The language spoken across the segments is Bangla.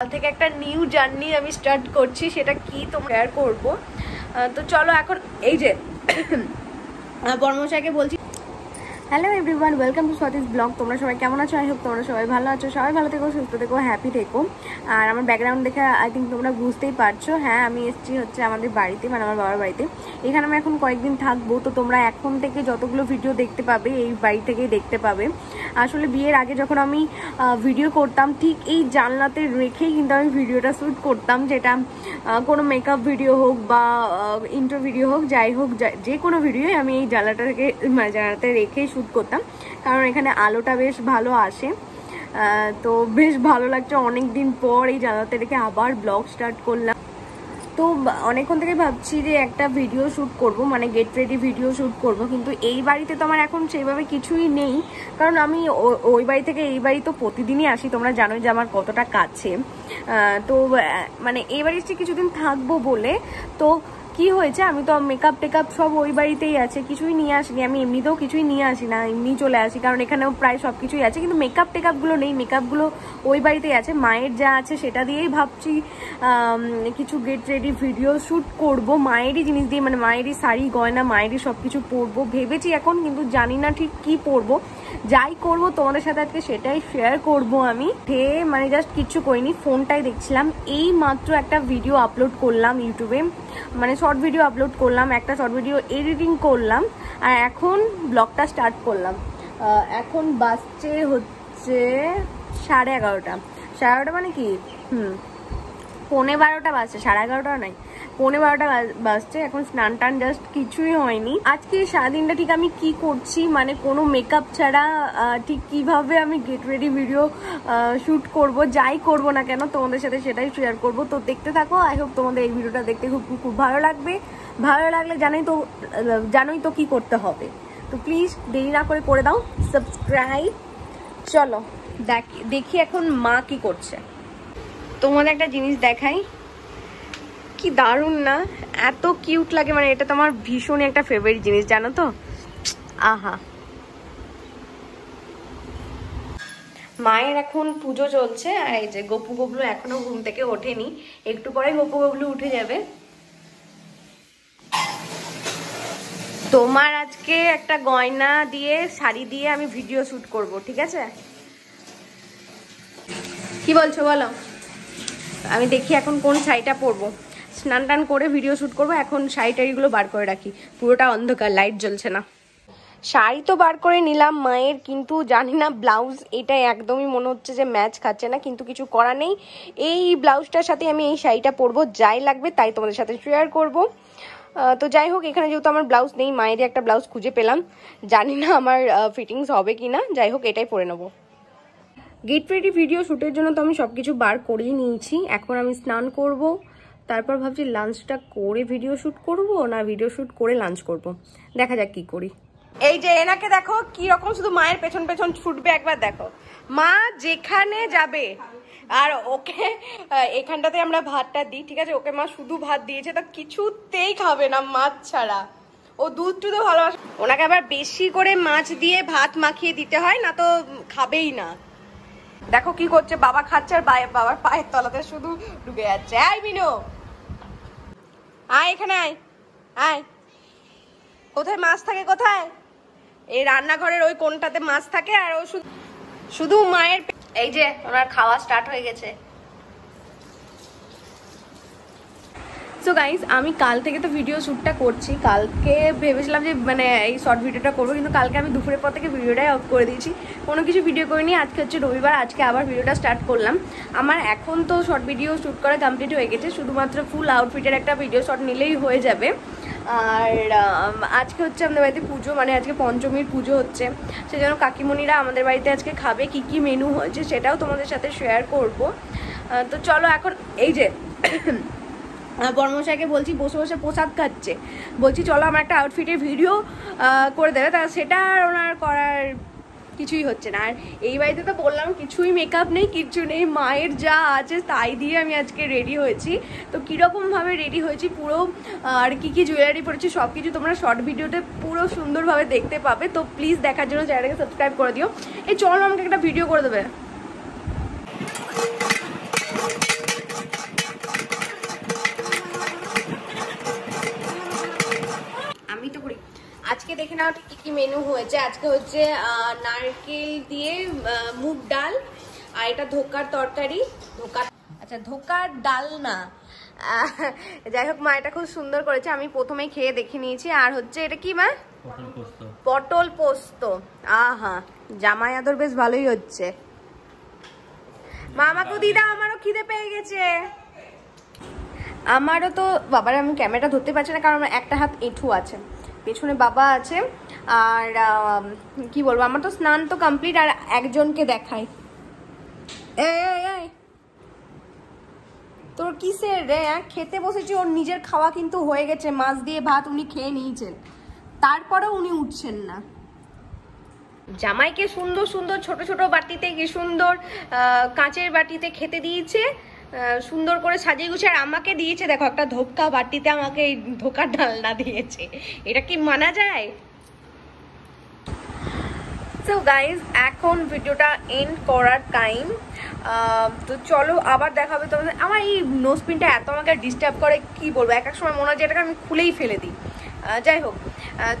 থেকে একটা নিউ জার্নি আমি স্টার্ট করছি, সেটা কি তোমরা শেয়ার করব। তো চলো এখন এই যে বর্মশাইকে বলছি। Hello everyone welcome to Swati's blog তোমরা সবাই কেমন আছো? আই হোপ তোমরা সবাই ভালো আছো। সবাই ভালো থেকো, সুস্থ থেকো হ্যাপি থেকো। আর আমার ব্যাকগ্রাউন্ড দেখে আই থিঙ্ক তোমরা বুঝতেই পারছ। হ্যাঁ আমি এসেছি হচ্ছে আমাদের বাড়িতে মানে আমার বাবার বাড়িতে। এখানে আমি এখন কয়েকদিন থাকব, তো তোমরা এখন থেকে যতগুলো ভিডিও দেখতে পাবে, এই বাড়ি থেকেই দেখতে পাবে। আসলে বিয়ের আগে যখন আমি ভিডিও করতাম, ঠিক এই জানলাতে রেখেই কিন্তু আমি ভিডিওটা শ্যুট করতাম, যেটা কোনো মেকআপ ভিডিও হোক বা ইন্টার ভিডিও হোক, যাই হোক, যে কোনো ভিডিওই আমি এই জানলাটা থেকে মানে জানলাতে রেখেই শ্যুট করতাম। কারণ এখানে আলোটা বেশ ভালো আসে। তো বেশ ভালো লাগছে। অনেক দিন পর এই জানলাতে রেখে আবার ব্লগ স্টার্ট করলাম। তো অনেকক্ষণ থেকে ভাবছি যে একটা ভিডিও শ্যুট করব মানে গেট রেডি ভিডিও শ্যুট করব, কিন্তু এই বাড়িতে তো আমার এখন সেইভাবে কিছুই নেই। কারণ আমি ওই বাড়ি থেকে এই বাড়ি তো প্রতিদিনই আসি, তোমরা জানোই যে আমার কতটা কাছে। তো মানে এই বাড়ি এসে কিছুদিন থাকব বলে, তো কি হয়েছে? আমি তো মেকআপ টেকআপ সব ওই বাড়িতেই আছে। কিছুই নিয়ে আসিনি। আমি এমনিতেও কিছুই নিয়ে আসি না। এমনি চলে আসি। কারণ এখানেও প্রায় সব কিছুই আছে। কিন্তু মেকআপ টেকআপগুলো নেই। মেকআপগুলো ওই বাড়িতেই আছে। মায়ের যা আছে সেটা দিয়েই ভাবছি কিছু গেট রেডি ভিডিও শ্যুট করব। মায়েরই জিনিস দিয়ে মানে মায়েরই শাড়ি, গয়না, মায়েরই সব কিছু পরবো। ভেবেছি এখন, কিন্তু জানি না ঠিক কি পরবো। যাই করব, তোমাদের সাথে আজকে সেটাই শেয়ার করব আমি। হে মানে জাস্ট কিচ্ছু করিনি ফোনটাই দেখছিলাম। এই মাত্র একটা ভিডিও আপলোড করলাম ইউটিউবে। মানে শর্ট ভিডিও আপলোড করলাম, একটা শর্ট ভিডিও এডিটিং করলাম, আর এখন ব্লগটা স্টার্ট করলাম। এখন বাজছে হচ্ছে সাড়ে এগারোটা। সাড়ে এগারোটা মানে কি? হুম, পৌনে বারোটা বাজছে, সাড়ে এগারোটা নাই পৌনে বারোটা বাজ- বাজছে, এখন স্নান টান জাস্ট কিছুই হয়নি। আজকে সারাদিনটা ঠিক আমি কি করছি মানে কোনো মেকআপ ছাড়া ঠিক কীভাবে আমি গেট রেডি ভিডিও শ্যুট করব, যাই করব না কেন, তোমাদের সাথে সেটাই শেয়ার করব। তো দেখতে থাকো আই হোপ তোমাদের এই ভিডিওটা দেখতে খুব খুব ভালো লাগবে। ভালো লাগলে জানোই তো জানোই তো কি করতে হবে। তো প্লিজ দেরি না করে করে দাও সাবস্ক্রাইব চলো, দেখি দেখি এখন মা কি করছে। তোমাদের একটা জিনিস দেখাই। কি দারুণ না? এত কিউট লাগে মানে এটা তোমার ভীষণ একটা ফেভারিট জিনিস, জানো তো? আহা। মায়ের এখন পুজো চলছে, আর এই যে গপু গবলু এখনও ঘুম থেকে ওঠেনি, একটু পরে গপু গবলু উঠে যাবে। তোমার আজকে একটা গয়না দিয়ে, শাড়ি দিয়ে আমি ভিডিও শুট করব, ঠিক আছে? কি বলছো বলো? আমি দেখি এখন কোন শাড়িটা পরবো। স্নান টান করে ভিডিও শ্যুট করব, এখন শাড়ি টাড়িগুলো বার করে রাখি। পুরোটা অন্ধকার লাইট জ্বলছে না। শাড়ি তো বার করে নিলাম মায়ের, কিন্তু জানি না ব্লাউজ এটা একদমই মনে হচ্ছে যে ম্যাচ খাচ্ছে না, কিন্তু কিছু করা নেই। এই ব্লাউজটার সাথে আমি এই শাড়িটা পরবো, যাই লাগবে তাই তোমাদের সাথে শেয়ার করব। তো যাই হোক, এখানে যেহেতু আমার ব্লাউজ নেই, মায়েরই একটা ব্লাউজ খুঁজে পেলাম। জানি না আমার ফিটিংস হবে কি না যাই হোক, এটাই পরে নেব। গেট রেডি ভিডিও শ্যুটের জন্য তো আমি সব কিছু বার করেই নিয়েছি। এখন আমি স্নান করব। তারপর ভাবছি লাঞ্চটা করে ভিডিও শ্যুট করব না ভিডিও শ্যুট করে লাঞ্চ করব। দেখা যাক কি করি। এই যে এনাকে দেখো, কি রকম শুধু মায়ের পেছন পেছন ছুটবে একবার দেখো। মা যেখানে যাবে, আর ওকে এখানটাতে আমরা ভাতটা দিই, ঠিক আছে? ওকে মা শুধু ভাত দিয়েছে, তো কিছুতেই খাবে না মাছ ছাড়া। ও দুধ টুধু ভালোবাসে। ওনাকে আবার বেশি করে মাছ দিয়ে ভাত মাখিয়ে দিতে হয়, না তো খাবেই না। দেখো কি করছে, বাবা খাচ্ছে আর বাবার পায়ের তলাতে শুধু ডুবে যাচ্ছে। আই মিনু! আয় এখানে আয়। আয়। কোথায় মাছ থাকে কোথায়? এই রান্নাঘরের ওই কোনটাতে মাছ থাকে আর ও শুধু শুধু মায়ের এই যে, ওনার খাওয়া স্টার্ট হয়ে গেছে। সো গাইজ আমি কাল থেকে তো ভিডিও শ্যুটটা করছি। কালকে ভেবেছিলাম যে মানে এই শর্ট ভিডিওটা করব, কিন্তু কালকে আমি দুপুরের পর থেকে ভিডিওটাই অফ করে দিয়েছি। কোনো কিছু ভিডিও করিনি, আজকে হচ্ছে রবিবার, আজকে আবার ভিডিওটা স্টার্ট করলাম। আমার এখন তো শর্ট ভিডিও শ্যুট করা কমপ্লিট হয়ে গেছে, শুধুমাত্র ফুল আউটফিটের একটা ভিডিও শট নিলেই হয়ে যাবে। আর আজকে হচ্ছে আমাদের বাড়িতে পুজো মানে আজকে পঞ্চমীর পুজো হচ্ছে। সেই জন্য কাকিমণিরা আমাদের বাড়িতে আজকে খাবে, কি কি মেনু হয়েছে সেটাও তোমাদের সাথে শেয়ার করব। তো চলো এখন, এই যে বর্মশাইকে বলছি, বসে বসে প্রসাদ খাচ্ছে। বলছি, চলো, আমার একটা আউটফিটের ভিডিও করে দেবে। তা সেটা আর ওনার করার কিছুই হচ্ছে না। আর এই বাড়িতে তো বললাম, কিছুই মেকআপ নেই, কিচ্ছু নেই। মায়ের যা আছে তাই দিয়ে আমি আজকে রেডি হয়েছি। তো কীরকমভাবে রেডি হয়েছি, পুরো আর কি কি জুয়েলারি পরেছি সব কিছু তোমরা শর্ট ভিডিওতে পুরো সুন্দরভাবে দেখতে পাবে। তো প্লিজ দেখার জন্য চ্যানেলটাকে সাবস্ক্রাইব করে দিও। এই চলো, আমাকে একটা ভিডিও করে দেবে। নাও ঠিক কি কি মেনু হয়েছে। আজকে হচ্ছে নারকেল দিয়ে মুগ ডাল আর এটা ধোকার তরকারি। ধোকার আচ্ছা ধোকার ডাল না। যাই হোক মা এটা খুব সুন্দর করেছে। আমি প্রথমে খেয়ে দেখে নিয়েছি। আর হচ্ছে এটা কি মা? পটল পোস্ত। পটল পোস্ত। আহা জামাই আদর বেশ ভালোই হচ্ছে। মা আমাকে দিদা আমারও খিদে পেয়ে গেছে। আমারও তো, বাবার আমি ক্যামেরাটা ধরতে পারছি না, কারণ আমার একটা হাত এঁঠু আছে পেছনে বাবা আছে, আর কি বলব, আমার তো স্নান তো কমপ্লিট আর একজনকে দেখাই। তোর কিসের রে হ্যাঁ? খেতে বসেছি, ওর নিজের খাওয়া কিন্তু হয়ে গেছে, মাছ দিয়ে ভাত উনি খেয়ে নিয়েছেন তারপরেও উনি উঠছেন না জামাইকে সুন্দর সুন্দর, ছোট ছোট বাটিতে কি সুন্দর কাঁচের বাটিতে খেতে দিয়েছে সুন্দর করে সাজিয়ে গুছিয়ে, আর আমাকে দিয়েছে, দেখো, একটা ধোকা বাটিতে আমাকে এই ধোকার ডালনা দিয়েছে। এটা কি মানা যায়? সো গাইজ এখন ভিডিওটা এন্ড করার টাইম তো চলো, আবার দেখাবে তোমাদের আমার এই নোজ পিনটা এত আমাকে ডিস্টার্ব করে, কি বলব? এক এক সময় মনে হয় যে এটাকে আমি খুলেই ফেলে দিই। যাই হোক।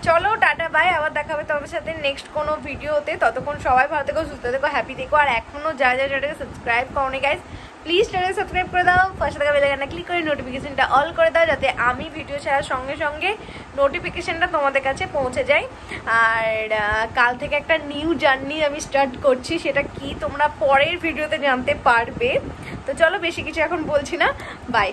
চলো, টাটা বাই আবার দেখাবে তোমাদের সাথে নেক্সট কোনো ভিডিওতে ততক্ষণ সবাই ভালো থেকো, সুস্থ থেকো হ্যাপি থেকো। আর এখনও যা যা যেটাকে সাবস্ক্রাইব করনি গাইজ প্লিজ চ্যানেল সাবস্ক্রাইব করে দাও, পাশে থাকা বেলাকানা ক্লিক করে নোটিফিকেশানটা অল করে দাও, যাতে আমি ভিডিও ছাড়ার সঙ্গে সঙ্গে নোটিফিকেশানটা তোমাদের কাছে পৌঁছে যায়। আর কাল থেকে একটা নিউ জার্নি আমি স্টার্ট করছি, সেটা কি তোমরা পরের ভিডিওতে জানতে পারবে। তো চলো বেশি কিছু এখন বলছি না। বাই